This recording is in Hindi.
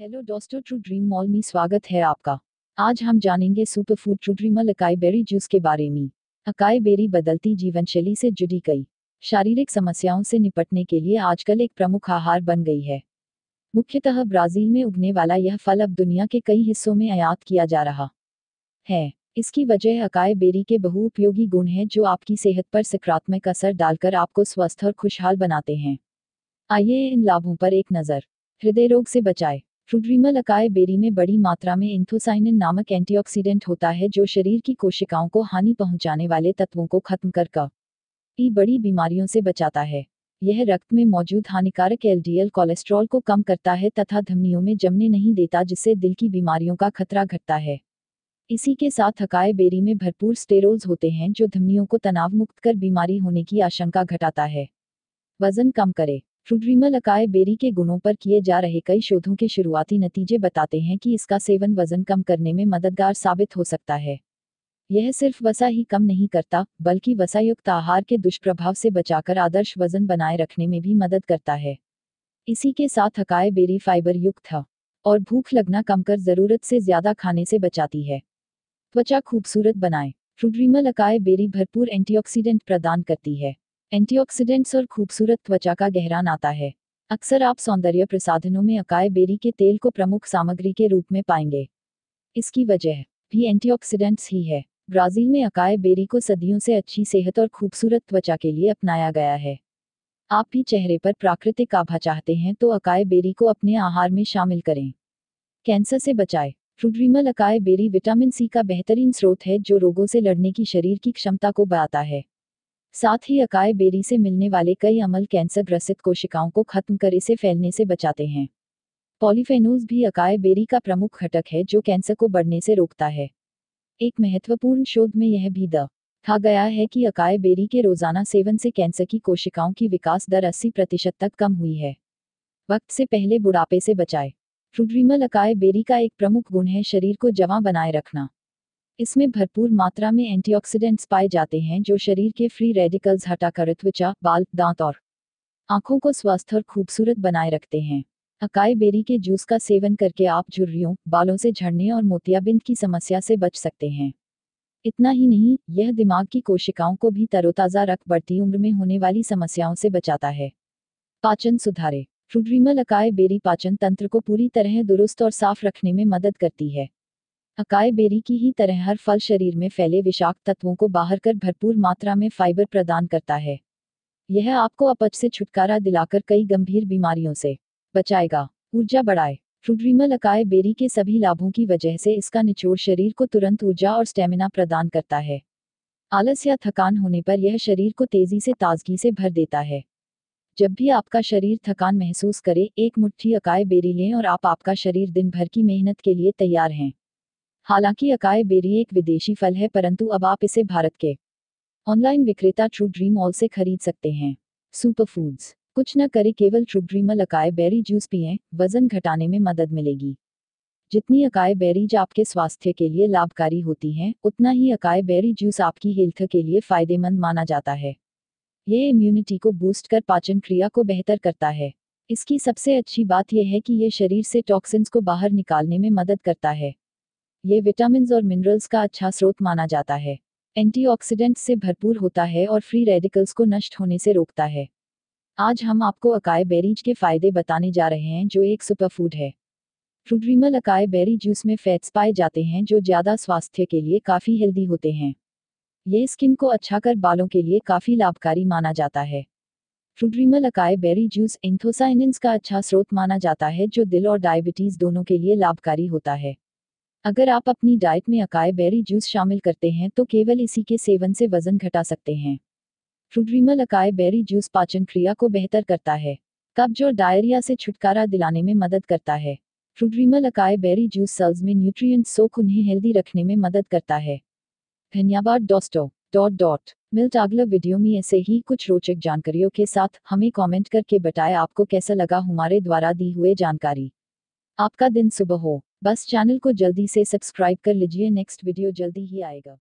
हेलो दोस्तों ट्रू ड्रीम मॉल में स्वागत है आपका। आज हम जानेंगे सुपर फ़ूड ट्रू ड्रीमल अकाई बेरी जूस के बारे में। अकाई बेरी बदलती जीवन शैली से जुड़ी कई शारीरिक समस्याओं से निपटने के लिए आजकल एक प्रमुख आहार बन गई है। मुख्यतः ब्राज़ील में उगने वाला यह फल अब दुनिया के कई हिस्सों में आयात किया जा रहा है। इसकी वजह अकाई बेरी के बहुउपयोगी गुण हैं जो आपकी सेहत पर सकारात्मक असर डालकर आपको स्वस्थ और खुशहाल बनाते हैं। आइए इन लाभों पर एक नज़र। हृदय रोग से बचाए। फ्रूड्रीमल अकाय बेरी में बड़ी मात्रा में इंथोसाइनिन नामक एंटीऑक्सीडेंट होता है जो शरीर की कोशिकाओं को हानि पहुँचाने वाले तत्वों को खत्म कर कई बड़ी बीमारियों से बचाता है। यह रक्त में मौजूद हानिकारक एलडीएल कोलेस्ट्रॉल को कम करता है तथा धमनियों में जमने नहीं देता जिससे दिल की बीमारियों का खतरा घटता है। इसी के साथ हकाए बेरी में भरपूर स्टेरोल्स होते हैं जो धमनियों को तनाव मुक्त कर बीमारी होने की आशंका घटाता है। वज़न कम करे। फ्रूड्रीमल अकाय बेरी के गुणों पर किए जा रहे कई शोधों के शुरुआती नतीजे बताते हैं कि इसका सेवन वज़न कम करने में मददगार साबित हो सकता है। यह सिर्फ़ वसा ही कम नहीं करता, बल्कि वसायुक्त आहार के दुष्प्रभाव से बचाकर आदर्श वज़न बनाए रखने में भी मदद करता है। इसी के साथ अकाय बेरी फाइबर युक्त था, और भूख लगना कम कर ज़रूरत से ज़्यादा खाने से बचाती है। त्वचा खूबसूरत बनाए फ्रूड्रीमल अकाय बेरी भरपूर एंटीऑक्सीडेंट प्रदान करती है। एंटीऑक्सीडेंट्स और खूबसूरत त्वचा का गहरा नाता है। अक्सर आप सौंदर्य प्रसाधनों में अकाय बेरी के तेल को प्रमुख सामग्री के रूप में पाएँगे। इसकी वजह, भी एंटीऑक्सीडेंट्स ही है। ब्राज़ील में अकाय बेरी को सदियों से अच्छी सेहत और खूबसूरत त्वचा के लिए अपनाया गया है। आप भी चेहरे पर प्राकृतिक आभा चाहते हैं तो अकाय बेरी को अपने आहार में शामिल करें। कैंसर से बचाए। फ्रूड्रीमल अकाय बेरी विटामिन सी का बेहतरीन स्रोत है जो रोगों से लड़ने की शरीर की क्षमता को बढ़ाता है। साथ ही अकाय बेरी से मिलने वाले कई अमल कैंसर ग्रसित कोशिकाओं को खत्म कर इसे फैलने से बचाते हैं। पॉलीफेनोल्स भी अकाय बेरी का प्रमुख घटक है, जो कैंसर को बढ़ने से रोकता है। एक महत्वपूर्ण शोध में यह भी कहा गया है कि अकाय बेरी के रोज़ाना सेवन से कैंसर की कोशिकाओं की विकास दर 80 प्रतिशत तक कम हुई है। वक्त से पहले बुढ़ापे से बचाए। फ्रूड्रीमल अकाय बेरी का एक प्रमुख गुण है शरीर को जमा बनाए रखना। इसमें भरपूर मात्रा में एंटीऑक्सीडेंट्स पाए जाते हैं जो शरीर के फ्री रेडिकल्स हटाकर त्वचा, बाल, दांत और आँखों को स्वस्थ और खूबसूरत बनाए रखते हैं। अकाई बेरी के जूस का सेवन करके आप झुर्रियों, बालों से झड़ने और मोतियाबिंद की समस्या से बच सकते हैं। इतना ही नहीं, यह दिमाग की कोशिकाओं को भी तरोताज़ा रख बढ़ती उम्र में होने वाली समस्याओं से बचाता है। पाचन सुधारे। फ्रूड्रीमल अकाई बेरी पाचन तंत्र को पूरी तरह दुरुस्त और साफ़ रखने में मदद करती है। अकाई बेरी की ही तरह हर फल शरीर में फैले विषाक्त तत्वों को बाहर कर भरपूर मात्रा में फाइबर प्रदान करता है। यह आपको अपच से छुटकारा दिलाकर कई गंभीर बीमारियों से बचाएगा। ऊर्जा बढ़ाए। फ्रूड्रीमल अकाय बेरी के सभी लाभों की वजह से इसका निचोड़ शरीर को तुरंत ऊर्जा और स्टेमिना प्रदान करता है। आलस या थकान होने पर यह शरीर को तेज़ी से ताजगी से भर देता है। जब भी आपका शरीर थकान महसूस करे, एक मुट्ठी अकाय बेरी लें और आप आपका शरीर दिन भर की मेहनत के लिए तैयार हैं। हालाँकि अकाय बेरी एक विदेशी फल है, परंतु अब आप इसे भारत के ऑनलाइन विक्रेता ट्रू ड्रीम ऑल से खरीद सकते हैं। सुपर फूड्स कुछ न करे, केवल ट्रू ड्रीमल अकाय बेरी जूस पिए, वज़न घटाने में मदद मिलेगी। जितनी अकाय बेरीज आपके स्वास्थ्य के लिए लाभकारी होती हैं, उतना ही अकाय बेरी जूस आपकी हेल्थ के लिए फ़ायदेमंद माना जाता है। ये इम्यूनिटी को बूस्ट कर, पाचन क्रिया को बेहतर करता है। इसकी सबसे अच्छी बात यह है कि ये शरीर से टॉक्सिन्स को बाहर निकालने में मदद करता है। ये विटामिन और मिनरल्स का अच्छा स्रोत माना जाता है। एंटीऑक्सीडेंट्स से भरपूर होता है और फ्री रेडिकल्स को नष्ट होने से रोकता है। आज हम आपको अकाय बेरीज के फ़ायदे बताने जा रहे हैं जो एक सुपर फ़ूड है। फ्रूड्रीमल अकाय बेरी जूस में फैट्स पाए जाते हैं जो ज़्यादा स्वास्थ्य के लिए काफ़ी हेल्दी होते हैं। ये स्किन को अच्छा कर बालों के लिए काफ़ी लाभकारी माना जाता है। फ्रूड्रीमल अकाय बेरी जूस इंथोसाइनिन्स का अच्छा स्रोत माना जाता है जो दिल और डायबिटीज़ दोनों के लिए लाभकारी होता है। अगर आप अपनी डाइट में अकाय बेरी जूस शामिल करते हैं तो केवल इसी के सेवन से वज़न घटा सकते हैं। फ्रूड्रीमल अकाय बेरी जूस पाचन क्रिया को बेहतर करता है। कब्ज और डायरिया से छुटकारा दिलाने में मदद करता है। फ्रूड्रीमल अकाय बेरी जूस सेल्स में न्यूट्रिएंट सोख उन्हें हेल्दी रखने में मदद करता है। धन्यवाद दोस्तों। डॉट डॉट मिल्ट अगले वीडियो में ऐसे ही कुछ रोचक जानकारियों के साथ हमें कमेंट करके बताएँ आपको कैसा लगा हमारे द्वारा दी हुए जानकारी। आपका दिन सुबह हो। बस चैनल को जल्दी से सब्सक्राइब कर लीजिए। नेक्स्ट वीडियो जल्दी ही आएगा।